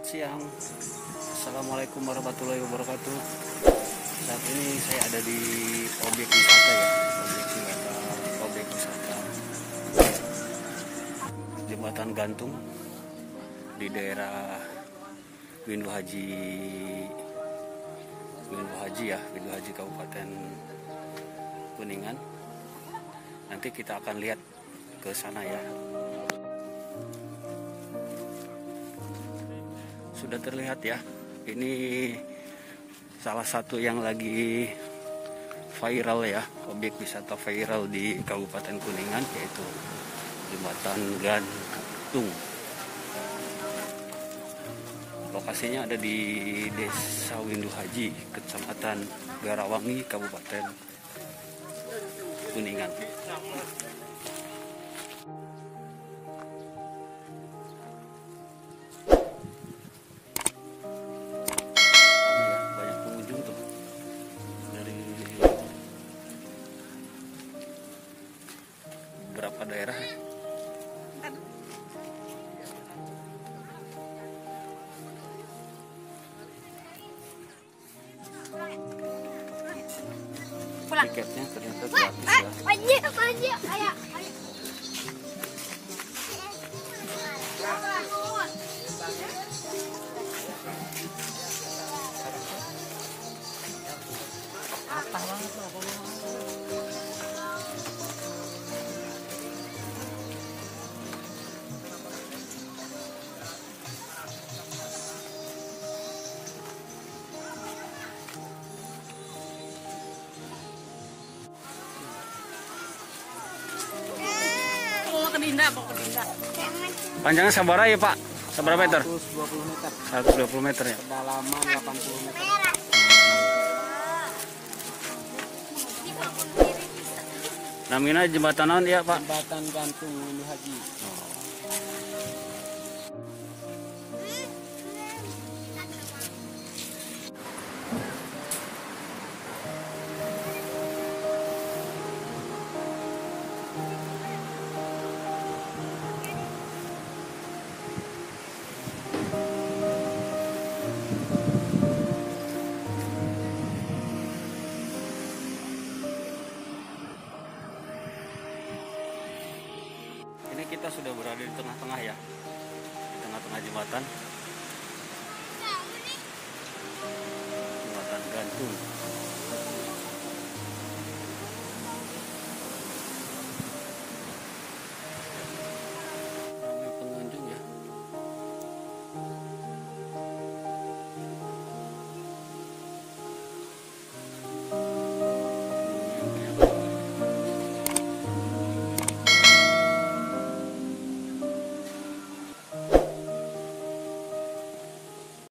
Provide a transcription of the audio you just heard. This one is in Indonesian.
Selamat siang. Assalamualaikum warahmatullahi wabarakatuh. Saat ini saya ada di objek wisata ya Objek wisata Objek wisata. Jembatan Gantung Di daerah Windu Haji Windu Haji ya Windu Haji Kabupaten Kuningan. Nanti kita akan lihat ke sana ya sudah terlihat ya. Ini salah satu yang lagi viral ya objek wisata viral di Kabupaten Kuningan yaitu jembatan gantung. Lokasinya ada di Desa Windu Haji Kecamatan Garawangi Kabupaten Kuningan daerah ya? Pulang. tiketnya ternyata Wah, gratis ah, ya Dinda, ke Dinda. panjangnya sabara ya pak seberapa meter 120 meter 120 meter ya kedalaman 80 meter namanya jembatan naon ya pak jembatan gantung Ulu Haji Ini kita sudah berada di tengah-tengah ya, di tengah-tengah jembatan. Jembatan gantung.